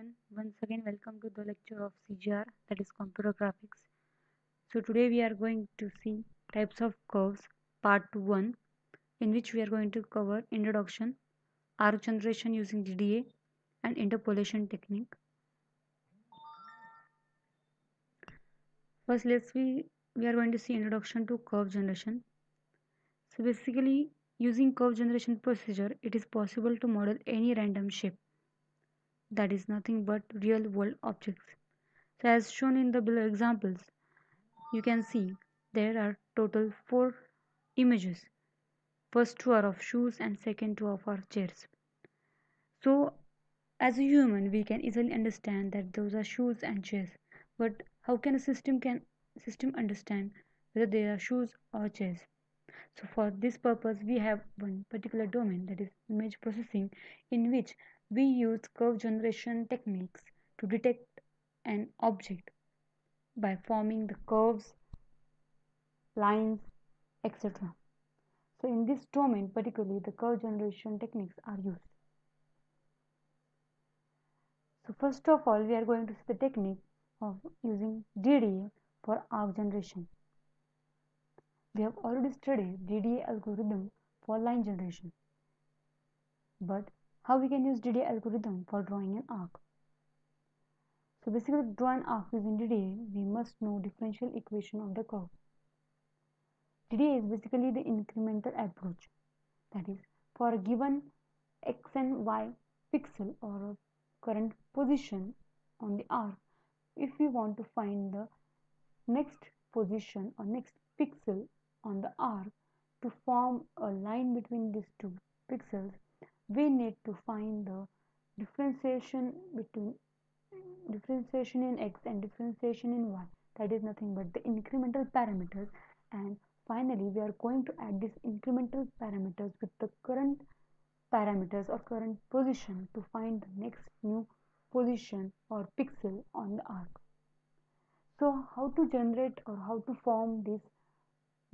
everyone. Once again, welcome to the lecture of CGR, that is computer graphics. So today we are going to see types of curves, part 1, in which we are going to cover introduction, arc generation using DDA, and interpolation technique. First, let's see, we are going to see introduction to curve generation. So basically, using curve generation procedure, it is possible to model any random shape that is nothing but real world objects. So as shown in the below examples, you can see there are total four images. First two are of shoes and second two of our chairs. So as a human we can easily understand that those are shoes and chairs. But how can a system can system understand whether they are shoes or chairs? So for this purpose we have one particular domain that is image processing in which we use curve generation techniques to detect an object by forming the curves, lines, etc. So in this domain particularly the curve generation techniques are used. So first of all we are going to see the technique of using DDA for arc generation. We have already studied DDA algorithm for line generation. But how we can use DDA algorithm for drawing an arc. So basically to draw an arc using DDA, we must know differential equation of the curve. DDA is basically the incremental approach. That is, for a given x and y pixel or current position on the arc, if we want to find the next position or next pixel on the arc to form a line between these two pixels, we need to find the differentiation between differentiation in x and differentiation in y. That is nothing but the incremental parameters. And finally we are going to add these incremental parameters with the current parameters or current position to find the next new position or pixel on the arc. So how to generate or how to form this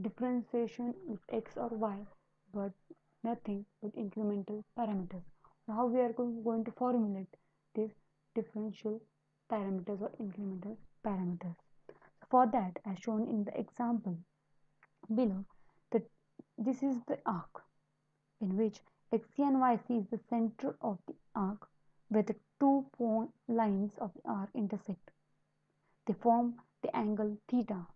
differentiation with x or y? But nothing but incremental parameters. How we are going to formulate these differential parameters or incremental parameters. For that, as shown in the example below, that this is the arc in which xc and yc is the center of the arc where the two point lines of the arc intersect. They form the angle theta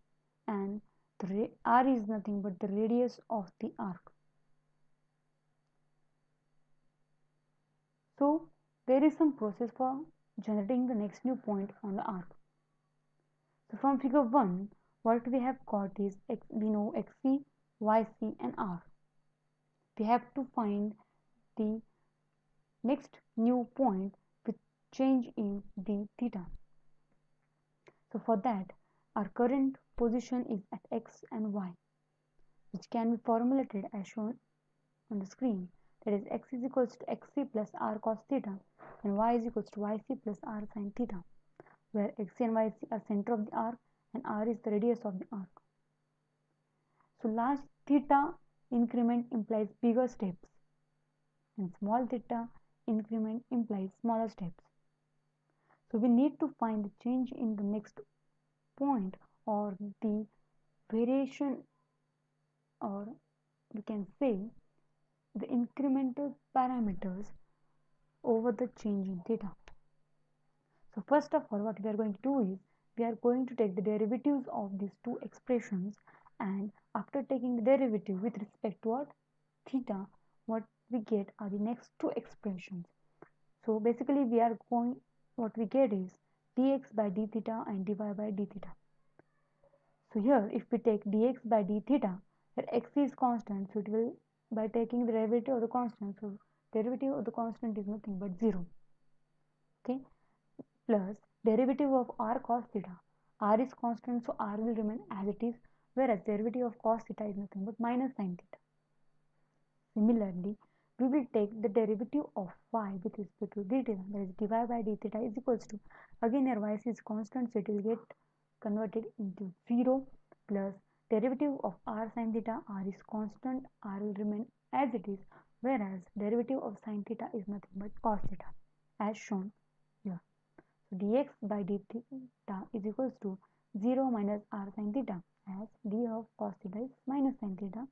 and the r is nothing but the radius of the arc. So there is some process for generating the next new point on the arc. So from figure 1 what we have got is x, we know xc, yc and r. We have to find the next new point with change in the theta. So for that our current position is at x and y which can be formulated as shown on the screen that is x is equals to xc plus r cos theta and y is equals to yc plus r sin theta where xc and yc are center of the arc and r is the radius of the arc. So large theta increment implies bigger steps and small theta increment implies smaller steps. So we need to find the change in the next point or the variation or we can say the incremental parameters over the change in theta. So first of all what we are going to do is we are going to take the derivatives of these two expressions and after taking the derivative with respect to what theta what we get are the next two expressions. So basically we are going what we get is dx by d theta and dy by d theta. So here if we take dx by d theta where x is constant so it will by taking the derivative of the constant. So derivative of the constant is nothing but 0 okay? Plus derivative of r cos theta. r is constant so r will remain as it is whereas derivative of cos theta is nothing but minus sin theta. Similarly we will take the derivative of y with respect to d theta that is dy by d theta is equals to again here y is constant so it will get converted into 0 plus derivative of r sin theta r is constant r will remain as it is whereas derivative of sin theta is nothing but cos theta as shown here So dx by d theta is equals to 0 minus r sin theta as d of cos theta is minus sin theta.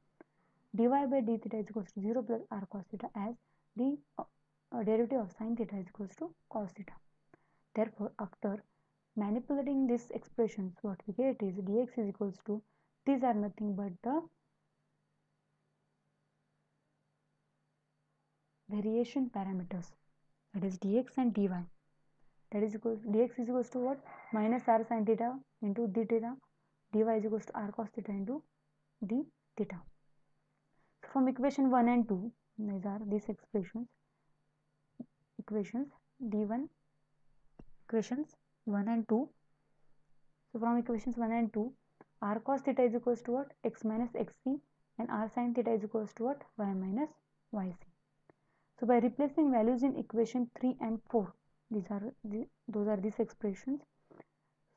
dy by d theta is equals to 0 plus r cos theta as d uh, derivative of sin theta is equals to cos theta. Therefore, after manipulating these expressions, what we get is dx is equals to these are nothing but the variation parameters that is dx and dy that is equal dx is equals to what minus r sin theta into d theta dy is equals to r cos theta into d theta so from equation 1 and 2 these are these expressions equations d1 equations 1 and 2 so from equations 1 and 2 r cos theta is equals to what x minus xc and r sin theta is equals to what y minus yc so by replacing values in equation 3 and 4, these are the, those are these expressions.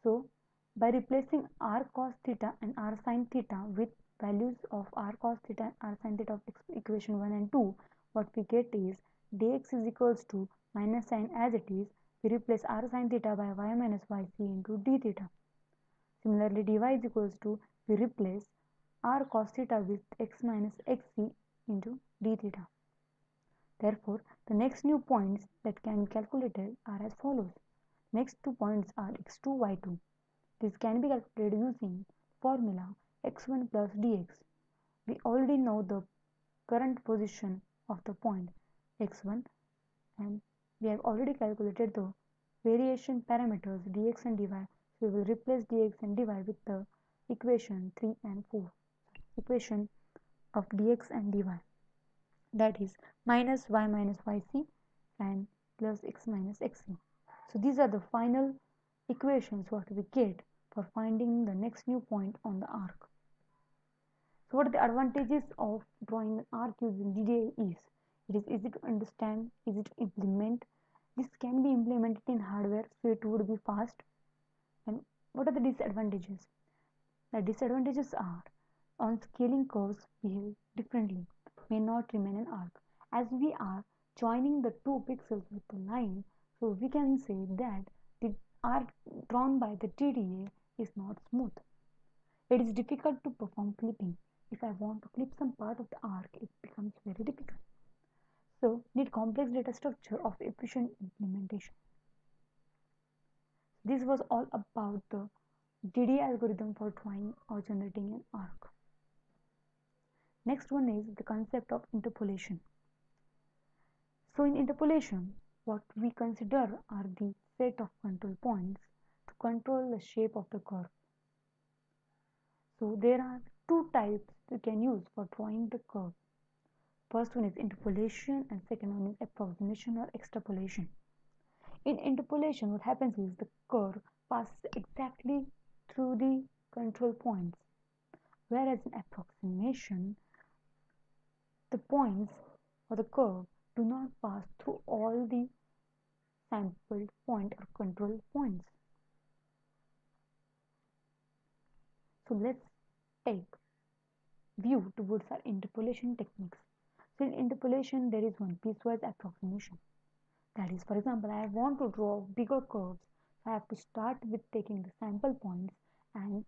So by replacing r cos theta and r sin theta with values of r cos theta and r sin theta of equation 1 and 2, what we get is dx is equals to minus sin as it is. We replace r sin theta by y minus yc into d theta. Similarly, dy is equals to we replace r cos theta with x minus xc into d theta. Therefore, the next new points that can be calculated are as follows. Next two points are x2, y2. This can be calculated using formula x1 plus dx. We already know the current position of the point x1 and we have already calculated the variation parameters dx and dy. We will replace dx and dy with the equation 3 and 4. Equation of dx and dy that is minus y minus yc and plus x minus xc. So these are the final equations what we get for finding the next new point on the arc. So what are the advantages of drawing an arc using DDA is? It is easy to understand, easy to implement. This can be implemented in hardware so it would be fast. And what are the disadvantages? The disadvantages are on scaling curves behave differently may not remain an arc. As we are joining the two pixels with the line, so we can say that the arc drawn by the DDA is not smooth. It is difficult to perform clipping. If I want to clip some part of the arc, it becomes very difficult. So, need complex data structure of efficient implementation. This was all about the DDA algorithm for drawing or generating an arc. Next one is the concept of interpolation. So in interpolation, what we consider are the set of control points to control the shape of the curve. So there are two types you can use for drawing the curve. First one is interpolation and second one is approximation or extrapolation. In interpolation, what happens is the curve passes exactly through the control points, whereas in approximation, the points or the curve do not pass through all the sampled point or control points. So let's take view towards our interpolation techniques. So in interpolation there is one piecewise approximation. That is for example I want to draw bigger curves. I have to start with taking the sample points and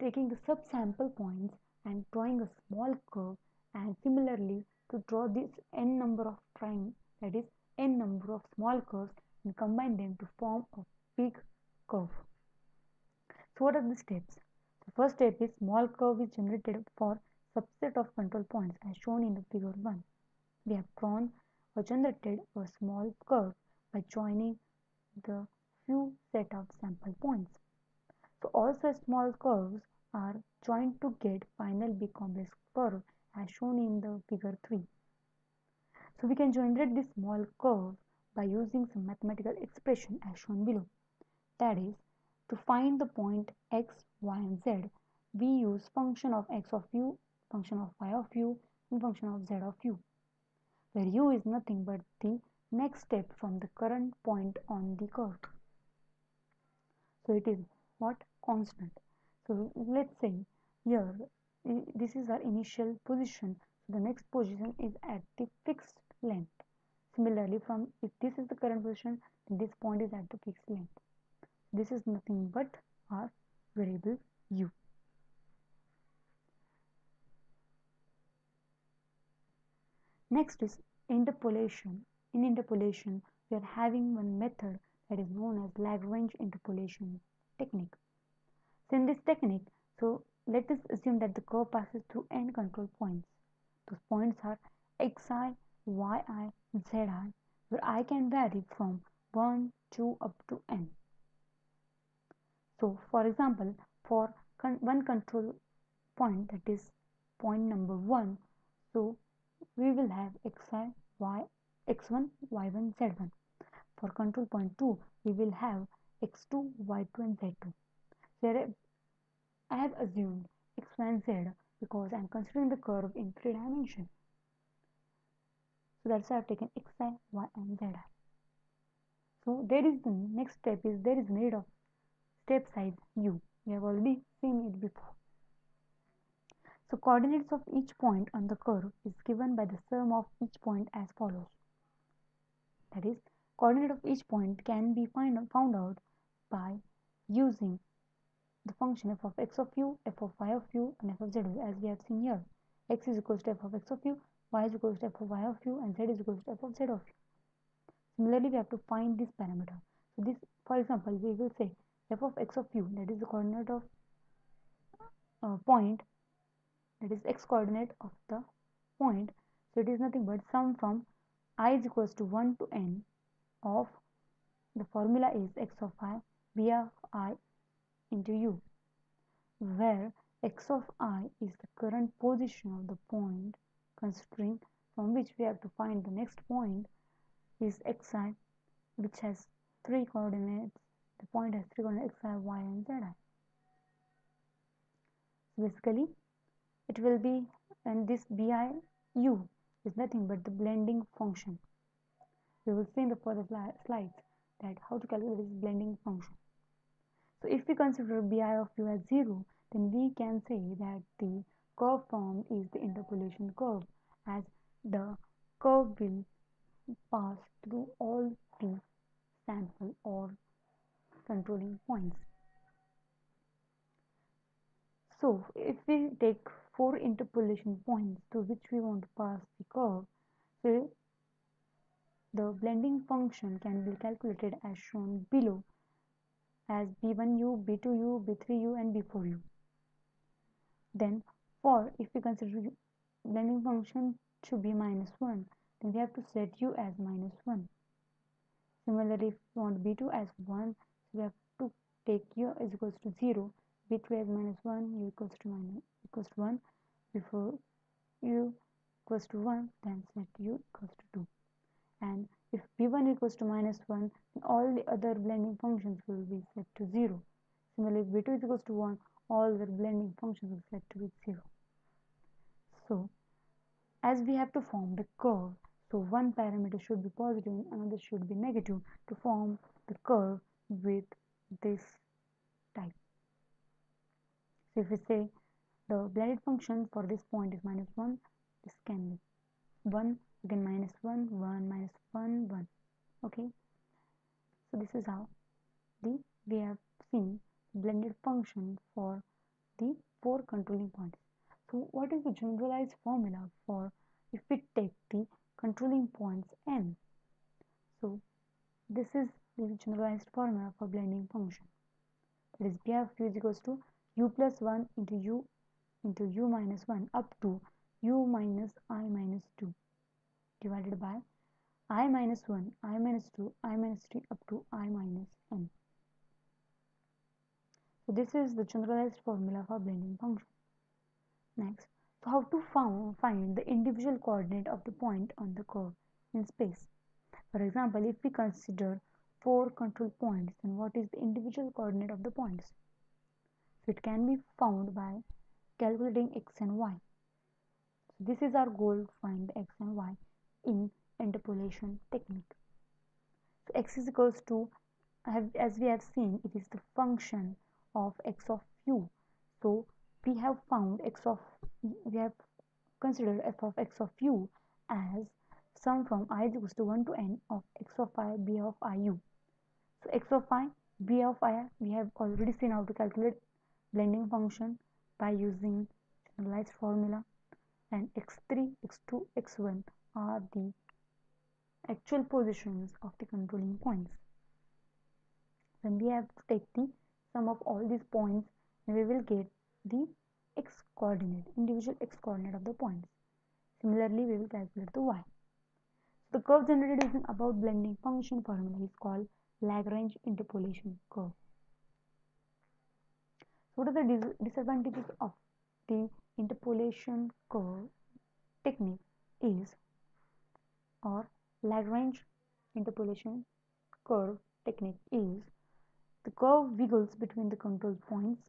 taking the subsample points and drawing a small curve and similarly to draw this n number of triangles that is n number of small curves and combine them to form a big curve. So what are the steps? The first step is small curve is generated for subset of control points as shown in the figure 1. We have drawn or generated a small curve by joining the few set of sample points. So all such small curves are joined to get final big complex curve as shown in the figure 3. So we can generate this small curve by using some mathematical expression as shown below. That is, to find the point x, y and z, we use function of x of u, function of y of u and function of z of u, where u is nothing but the next step from the current point on the curve. So it is what? Constant. So let's say here this is our initial position. So the next position is at the fixed length. Similarly from if this is the current position this point is at the fixed length. This is nothing but our variable u next is interpolation. In interpolation we are having one method that is known as Lagrange interpolation technique. So in this technique so let us assume that the curve passes through n control points. Those points are xi yi zi where i can vary from 1 2 up to n. So for example for con one control point that is point number 1 so we will have xi y x1 y1 z1 for control point 2 we will have x2 y2 and z2 here I have assumed x, y and z because I am considering the curve in three dimensions so that's why I have taken x, y and z so there is the next step is there is need of step size u. We have already seen it before so coordinates of each point on the curve is given by the sum of each point as follows that is coordinate of each point can be find, found out by using the function f of x of u, f of y of u and f of z of u as we have seen here. x is equal to f of x of u, y is equal to f of y of u and z is equal to f of z of u. Similarly, we have to find this parameter. So this, for example, we will say f of x of u that is the coordinate of uh, point that is x coordinate of the point. So it is nothing but sum from i is equals to 1 to n of the formula is x of i b of i into u where x of i is the current position of the point considering from which we have to find the next point is xi which has three coordinates the point has three coordinates xi y and zi so basically it will be and this bi u is nothing but the blending function we will see in the further slides that how to calculate this blending function so if we consider bi of u as 0, then we can say that the curve formed is the interpolation curve as the curve will pass through all the sample or controlling points. So if we take four interpolation points to which we want to pass the curve, so the blending function can be calculated as shown below as b1u, b2u, b3u and b4u. Then for if we consider blending function to be minus 1 then we have to set u as minus 1. Similarly if we want b2 as 1 we have to take u is equals to 0 b3 is minus 1 u equals to minus equals to 1 before u equals to 1 then set u equals to 2 and if b1 equals to minus 1, then all the other blending functions will be set to 0. Similarly, if b2 is equals to 1, all the blending functions will set to be 0. So, as we have to form the curve, so one parameter should be positive and another should be negative to form the curve with this. So if we say the blended function for this point is minus 1, this can be 1 again minus 1 1 minus 1 1 okay? So this is how the we have seen blended function for the four controlling points. So what is the generalized formula for if we take the controlling points n? So this is the generalized formula for blending function. That is bf is equals to u plus 1 into u into u minus 1 up to u minus i minus 2 divided by i minus 1, i minus 2, i minus 3 up to i minus n. So this is the generalized formula for blending function. Next, so how to found, find the individual coordinate of the point on the curve in space. For example, if we consider four control points, then what is the individual coordinate of the points? So it can be found by calculating x and y. So this is our goal find x and y in interpolation technique. So x is equals to as we have seen it is the function of x of u. So we have found x of we have considered f of x of u as sum from i equals to 1 to n of x of i b of i u So x of i, b of i, we have already seen how to calculate blending function by using generalized formula and x3, x2, x1 are the actual positions of the controlling points. Then we have to take the sum of all these points and we will get the x coordinate, individual x coordinate of the points. Similarly, we will calculate the y. The curve generated using above blending function formula is called Lagrange interpolation curve. What are the disadvantages of the interpolation curve technique is or Lagrange interpolation curve technique is the curve wiggles between the control points.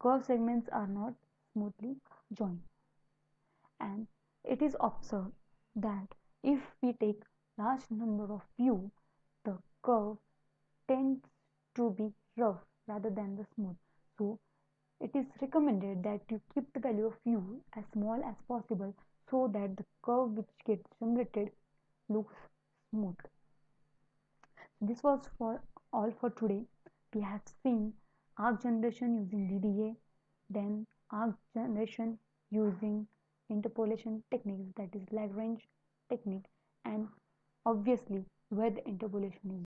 Curve segments are not smoothly joined. And it is observed that if we take large number of view, the curve tends to be rough rather than the smooth. So it is recommended that you keep the value of u as small as possible so that the curve which gets generated looks smooth. This was for all for today. We have seen arc generation using DDA, then arc generation using interpolation techniques that is Lagrange technique and obviously where the interpolation is